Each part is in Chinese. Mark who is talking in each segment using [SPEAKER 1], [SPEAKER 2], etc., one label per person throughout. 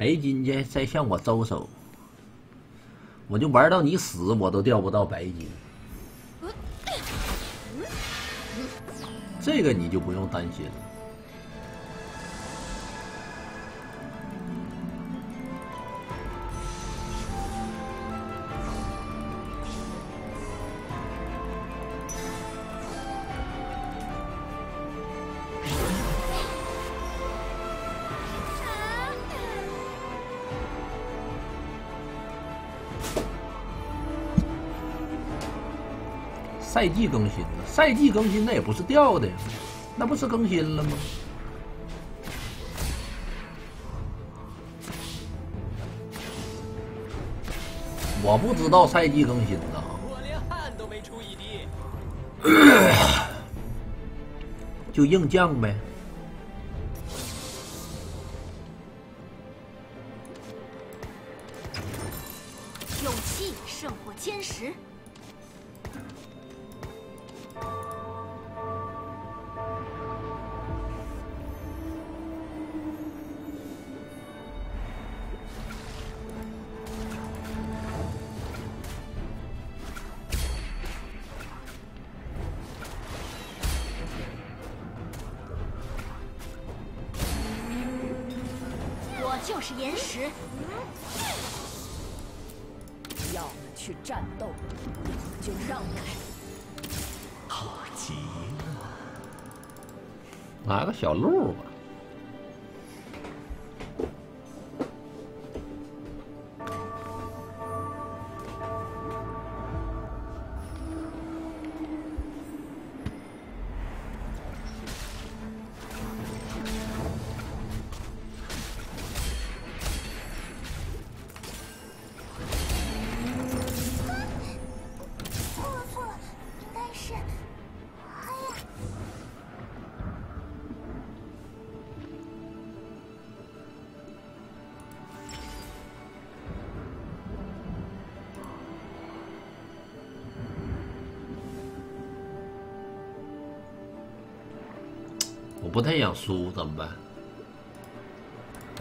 [SPEAKER 1] 白金再再向我招手，我就玩到你死，我都钓不到白金。这个你就不用担心了。赛季更新了，赛季更新那也不是掉的呀，那不是更新了吗？我不知道赛季更新呐。
[SPEAKER 2] 我连汗都没出一滴。
[SPEAKER 1] 就硬降呗。不太想输，怎么办？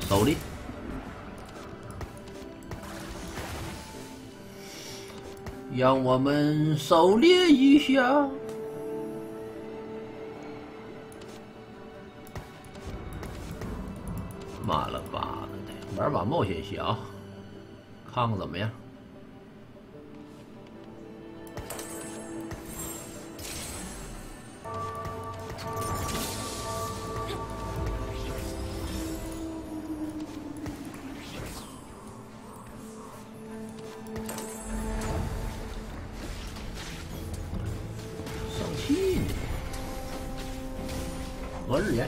[SPEAKER 1] 手里。让我们狩猎一下。妈了巴了的，玩把冒险侠，看看怎么样？
[SPEAKER 3] yeah.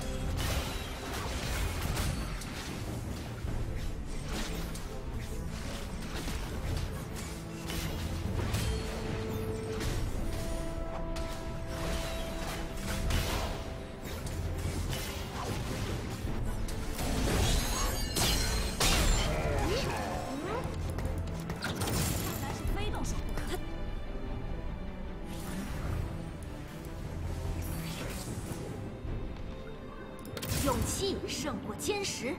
[SPEAKER 3] 坚实。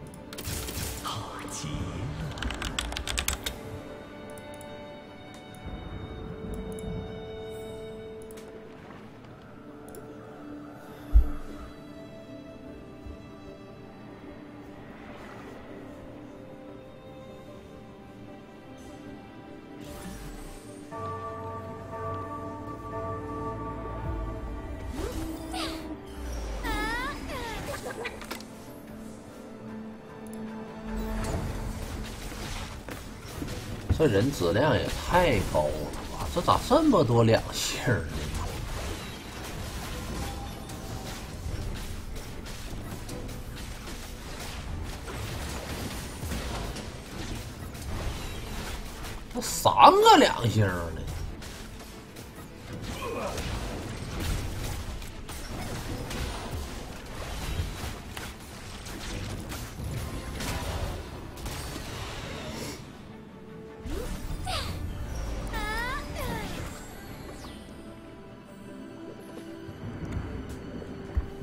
[SPEAKER 1] 这人质量也太高了吧？这咋这么多两星呢？这三个两星儿呢？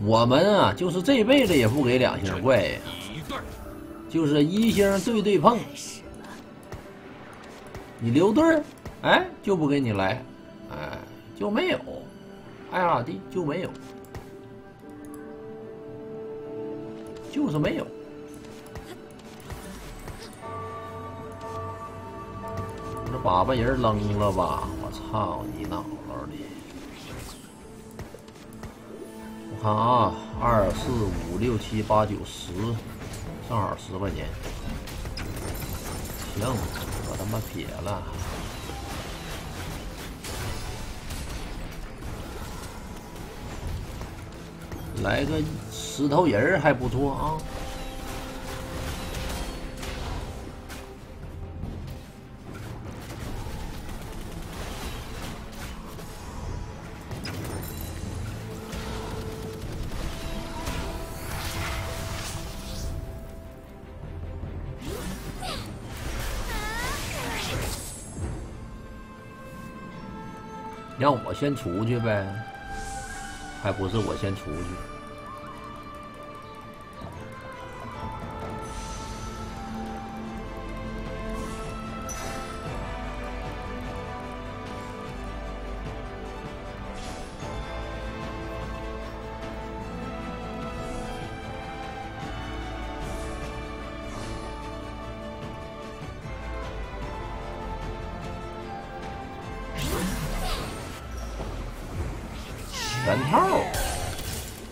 [SPEAKER 1] 我们啊，就是这辈子也不给两星怪呀。就是一星对对碰，你留队儿，哎，就不给你来，哎，就没有，爱咋地就没有，就是没有。这把把人扔了吧！我操你姥姥的！看啊，二四五六七八九十，正好十块钱。行，我他妈撇了。来个石头人还不错啊！让我先出去呗，还不是我先出去？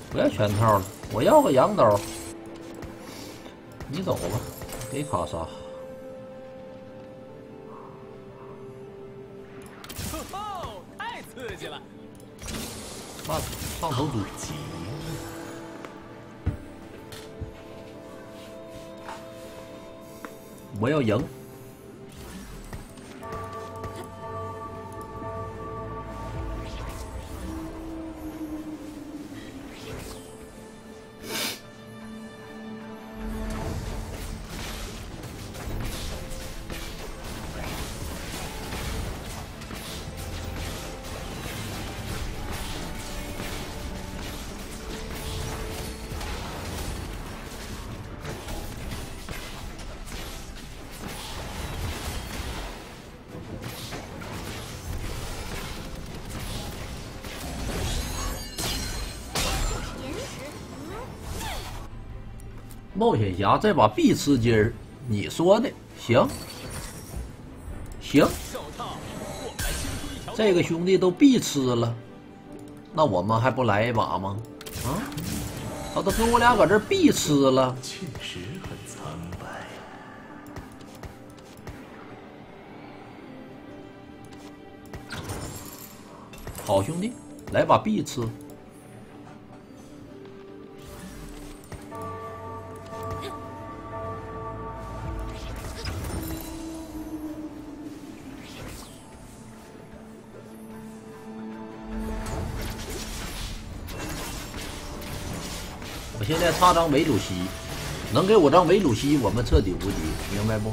[SPEAKER 1] 不要全套了，我要个羊刀。你走吧，给卡莎。
[SPEAKER 2] 太刺激了！
[SPEAKER 1] 上上头猪，
[SPEAKER 4] 极
[SPEAKER 1] 我要赢。冒险侠这把必吃鸡儿，你说的行？行，这个兄弟都必吃了，那我们还不来一把吗？啊，他都跟我俩搁这必吃了，
[SPEAKER 4] 确实很苍白。
[SPEAKER 1] 好兄弟，来把必吃。再差张维鲁西，能给我张维鲁西，我们彻底无敌，明白不？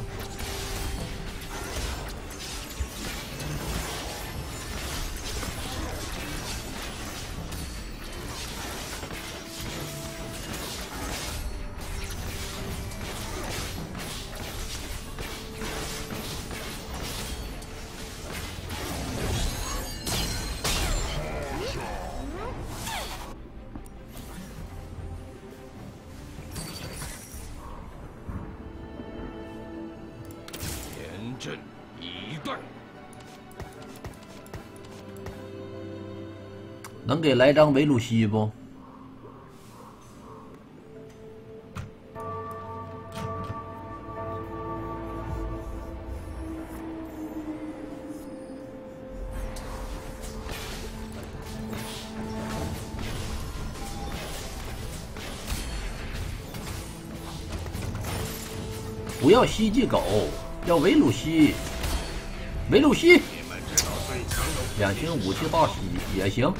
[SPEAKER 1] 能给来张维鲁西不？不要希冀狗，要维鲁西，维鲁西，两星武器大喜也行。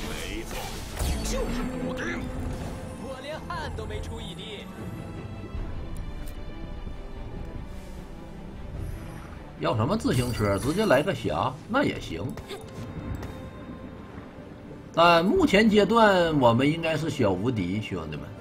[SPEAKER 2] 我连汗都没出一滴。
[SPEAKER 1] 要什么自行车，直接来个侠那也行。但目前阶段，我们应该是小无敌，兄弟们。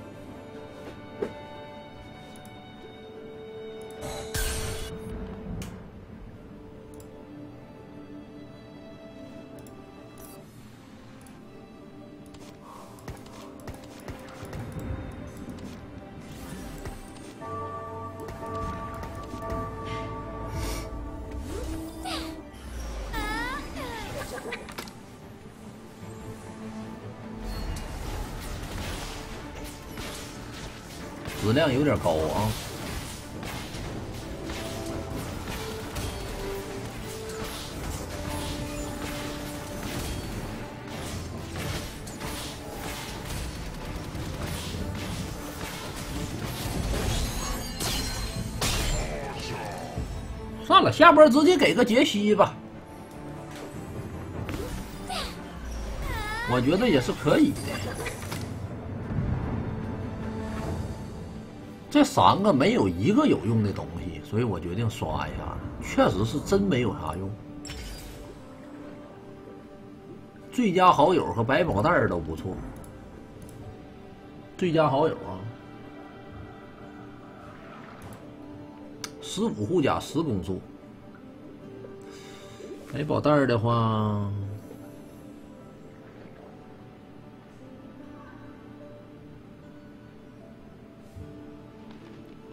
[SPEAKER 1] 量有点高啊。算了，下波直接给个杰西吧，我觉得也是可以的。这三个没有一个有用的东西，所以我决定刷一下。确实是真没有啥用。最佳好友和百宝袋都不错。最佳好友啊。十五护甲，十攻速。百宝袋的话，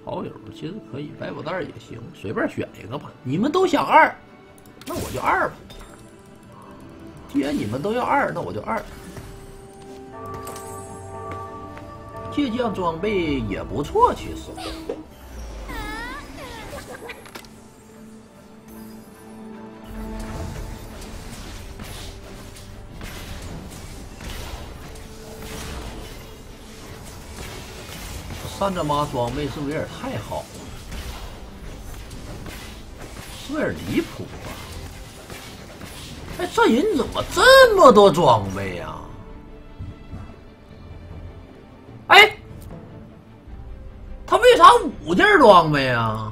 [SPEAKER 1] 好友其实可以，百宝袋也行，随便选一个吧。你们都想二，那我就二吧。既然你们都要二，那我就二。倔强装备也不错，其实。看着妈装备是不是有点太好了？有点离谱啊！哎，这人怎么这么多装备呀？哎，他为啥五件装备呀？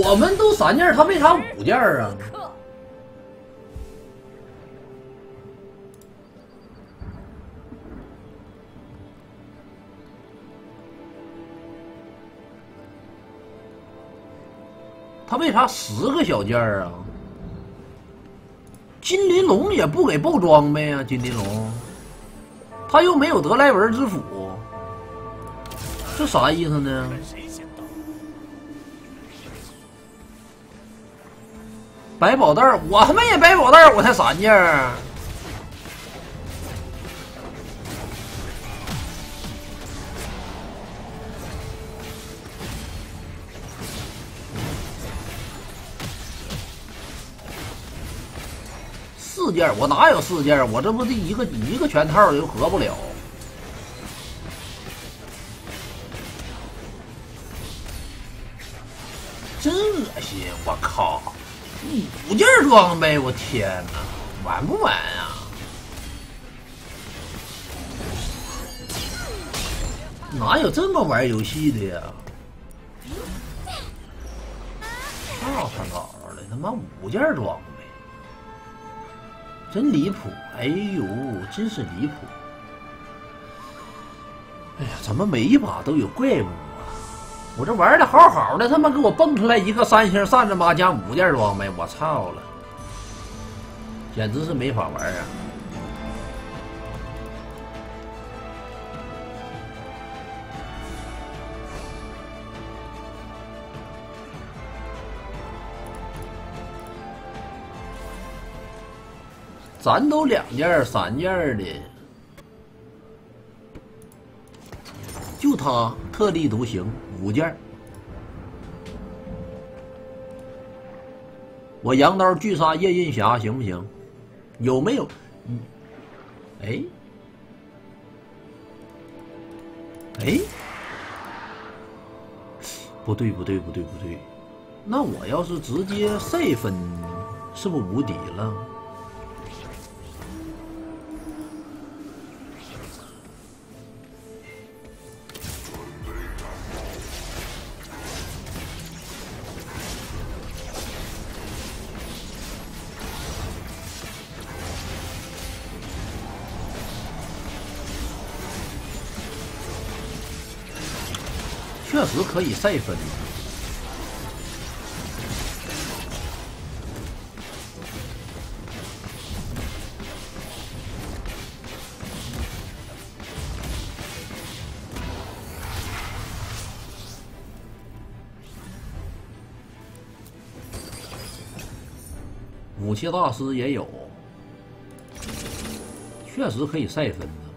[SPEAKER 1] 我们都三件，他为啥五件啊？他为啥十个小件啊？金鳞龙也不给爆装备啊！金鳞龙，他又没有德莱文之斧，这啥意思呢？百宝袋我他妈也百宝袋我才三件四件我哪有四件我这不是一个一个全套又合不了，真恶心！我靠！五件装备，我天哪，玩不玩啊？哪有这么玩游戏的呀？操他姥姥的，他妈五件装备，真离谱！哎呦，真是离谱！哎呀，怎么每一把都有怪物？我这玩的好好的，他妈给我蹦出来一个三星扇子妈加五件装备，我操了！简直是没法玩啊！咱都两件三件的，就他特立独行。五件我羊刀巨杀夜印侠行不行？有没有？嗯哎，哎，不对不对不对不对，那我要是直接赛分，是不是无敌了？确实可以赛分，武器大师也有，确实可以赛分。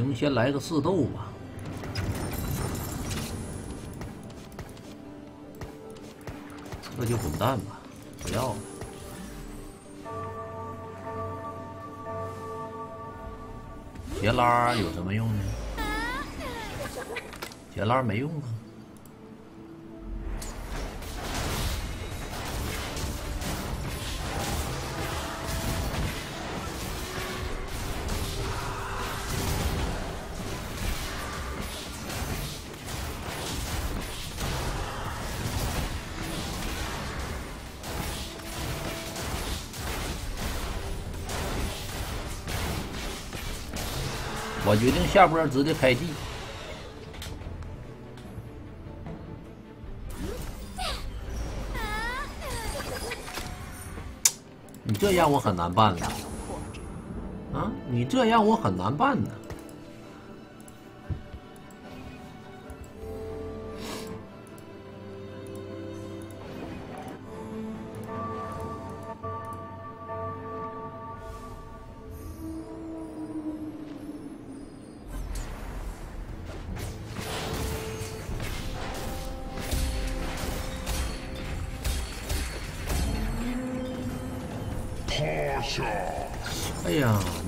[SPEAKER 1] 行，先来个四斗吧。这就滚蛋吧，不要了。杰拉有什么用呢？杰拉没用啊。我决定下波直接开技。你这样我很难办呢。啊，你这样我很难办呢。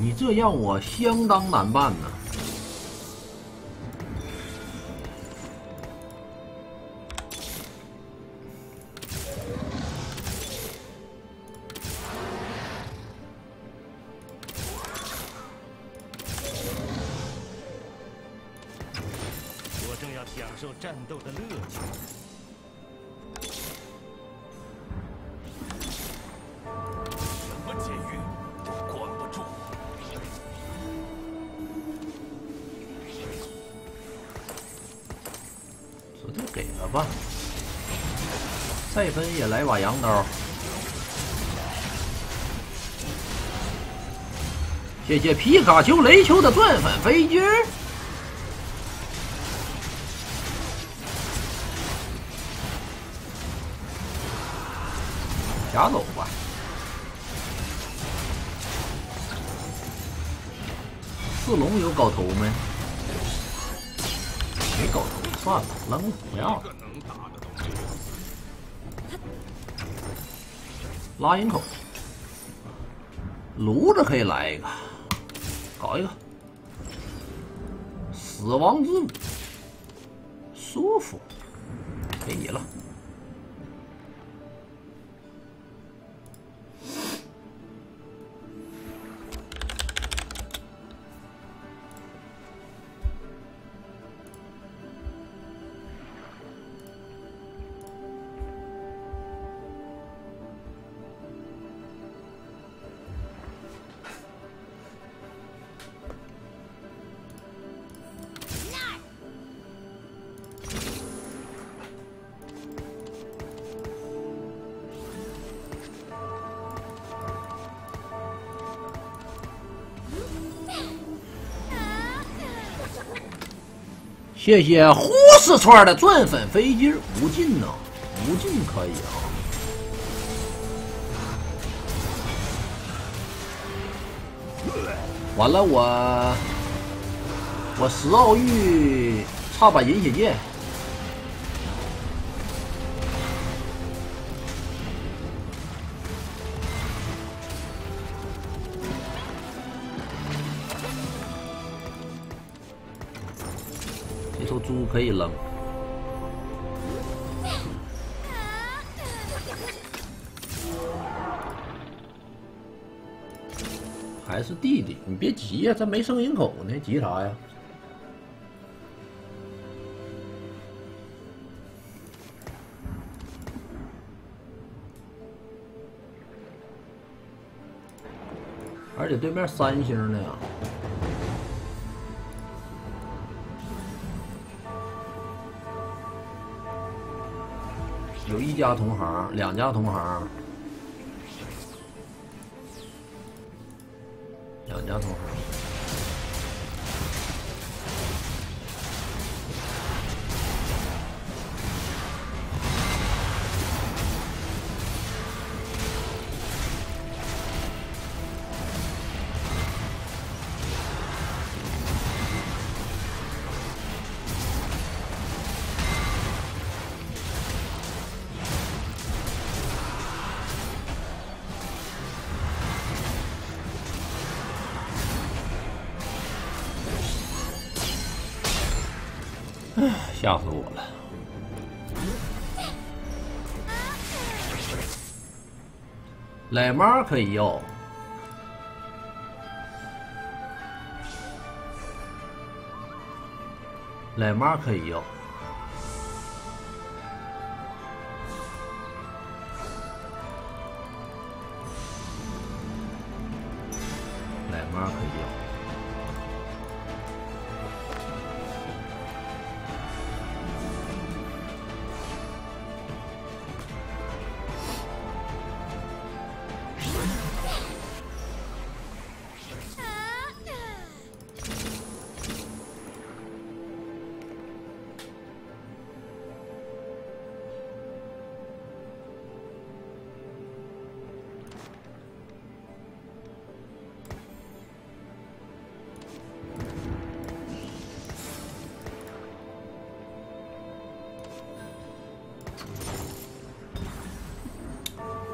[SPEAKER 1] 你这样我相当难办呢。
[SPEAKER 4] 我正要享受战斗的乐趣。
[SPEAKER 1] 也来把羊刀。谢谢皮卡丘、雷丘的钻粉飞机。夹走吧。四龙有搞头没？没搞头，算了，扔了，不要了。拉引口，炉子可以来一个，搞一个。死亡之舞，舒服，给你了。谢谢呼市串的钻粉飞机，无尽呐，无尽可以啊。完了，我我十奥玉差把饮血剑，可以扔。还是弟弟，你别急呀，这没声音口呢，急啥呀？而且对面三星的呀，有一家同行，两家同行。两家同行，奶妈可以要，奶妈可以要，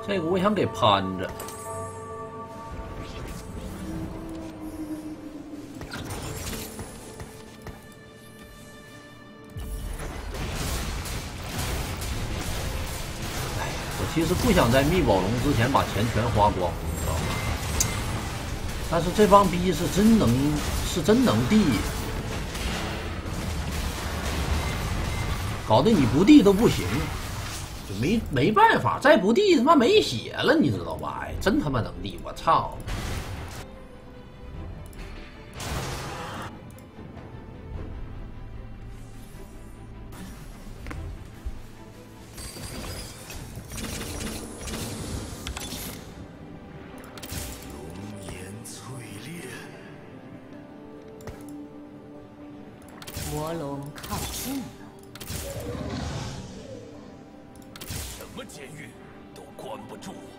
[SPEAKER 1] 这个我想给攀着。哎，我其实不想在密宝龙之前把钱全花光，你知道吗？但是这帮逼是真能，是真能地，搞得你不地都不行。就没没办法，再不地他妈没血了，你知道吧？哎，真他妈能地，我操！
[SPEAKER 2] 监狱都关不住我。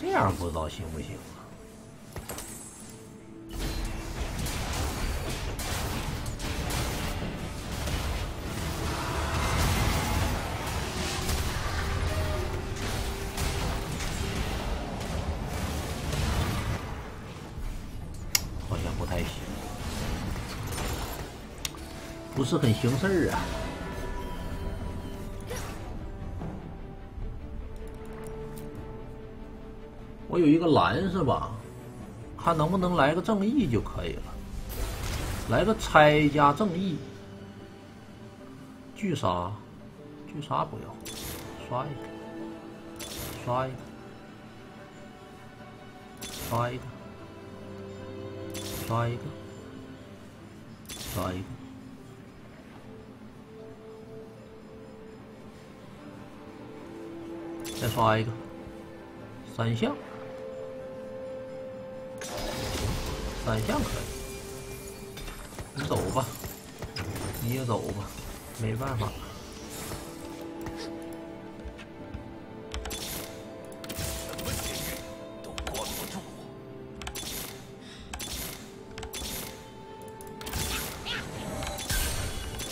[SPEAKER 1] 这样不知道行不行是很行事啊。我有一个蓝是吧？看能不能来个正义就可以了。来个拆加正义，巨杀，巨杀不要，刷一个，刷一个，刷一个，刷一个，刷一个，再刷一个，三项。三项可以，你走吧，你也走吧，没办法。
[SPEAKER 2] 什么监狱都关不住。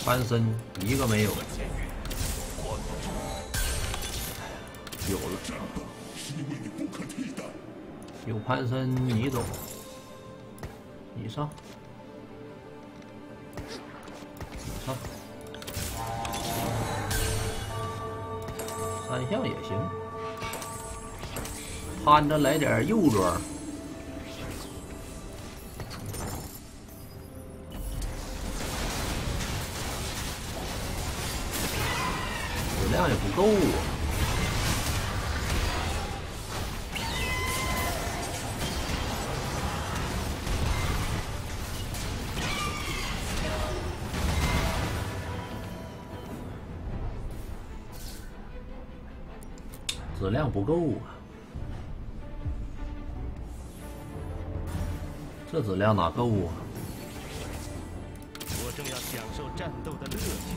[SPEAKER 1] 翻身一个没有，
[SPEAKER 2] 战斗是因为你不可替代。
[SPEAKER 1] 有攀身你走，你上，你上，三项也行，攀着来点右装。质量也不够啊。量不够啊！这质量哪够啊？
[SPEAKER 4] 我正要享受战斗的乐趣。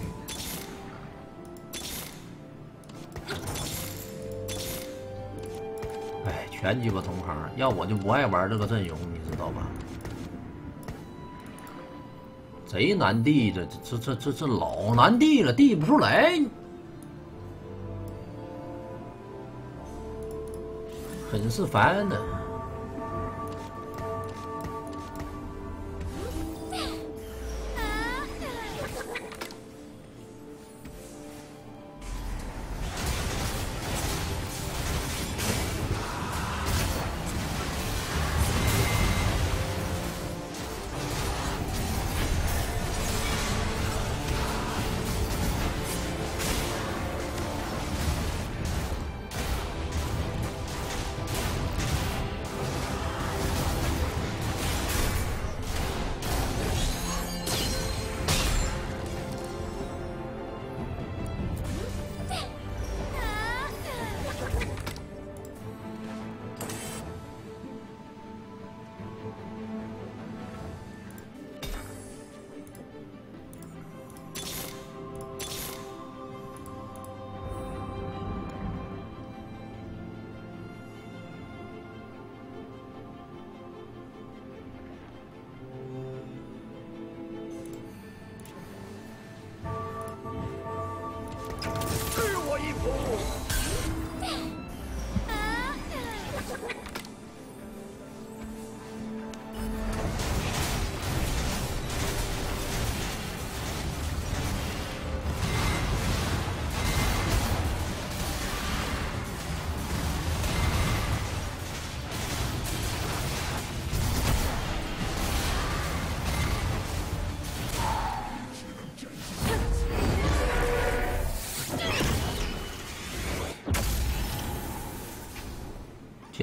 [SPEAKER 1] 哎，全鸡巴同行，要我就不爱玩这个阵容，你知道吧？贼难递这这这这这老难递了，递不出来，很是烦
[SPEAKER 2] 的。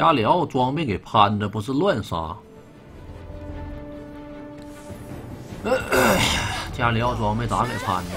[SPEAKER 1] 加里奥装备给潘的，不是乱杀。加里奥装备咋给
[SPEAKER 5] 潘子？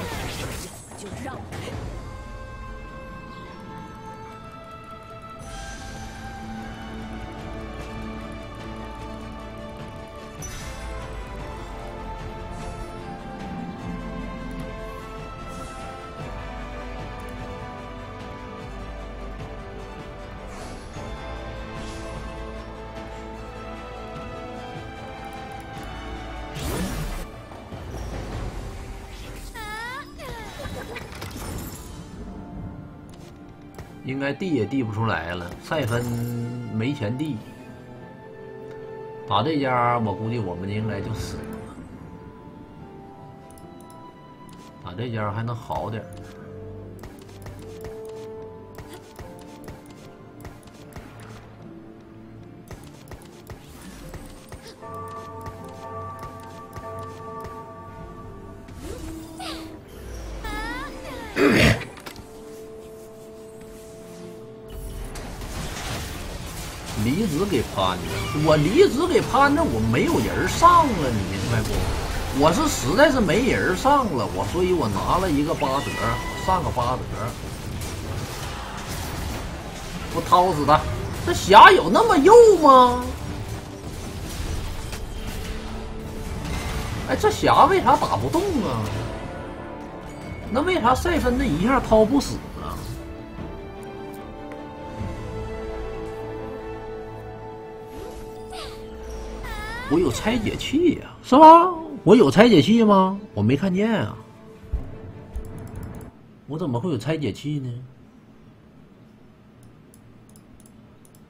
[SPEAKER 1] 应该递也递不出来了，赛芬没钱递。打这家，我估计我们应该就死了。打这家还能好点离子给攀着，我离子给攀着，我没有人上了，你明白不？我是实在是没人上了，我所以我拿了一个八折，上个八折，不掏死他！这侠有那么肉吗？哎，这侠为啥打不动啊？那为啥赛芬那一下掏不死我有拆解器呀、是吧？我有拆解器吗？我没看见啊。我怎么会有拆解器呢？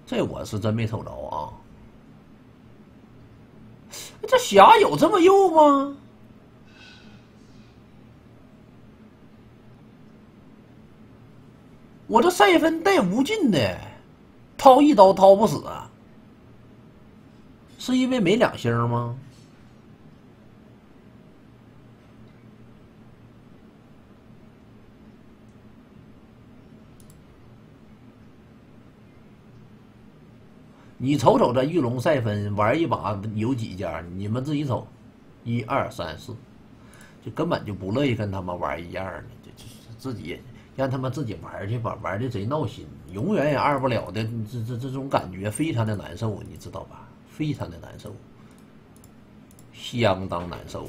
[SPEAKER 1] 这我是真没瞅着啊。这侠有这么肉吗？我这赛芬带无尽的，掏一刀掏不死啊。是因为没两星吗？你瞅瞅这玉龙赛芬玩一把有几家？你们自己瞅，一二三四，就根本就不乐意跟他们玩一样的，就就是自己让他们自己玩去吧，玩的贼闹心，永远也二不了的，这这这种感觉非常的难受，你知道吧？非常的难受，相当难受。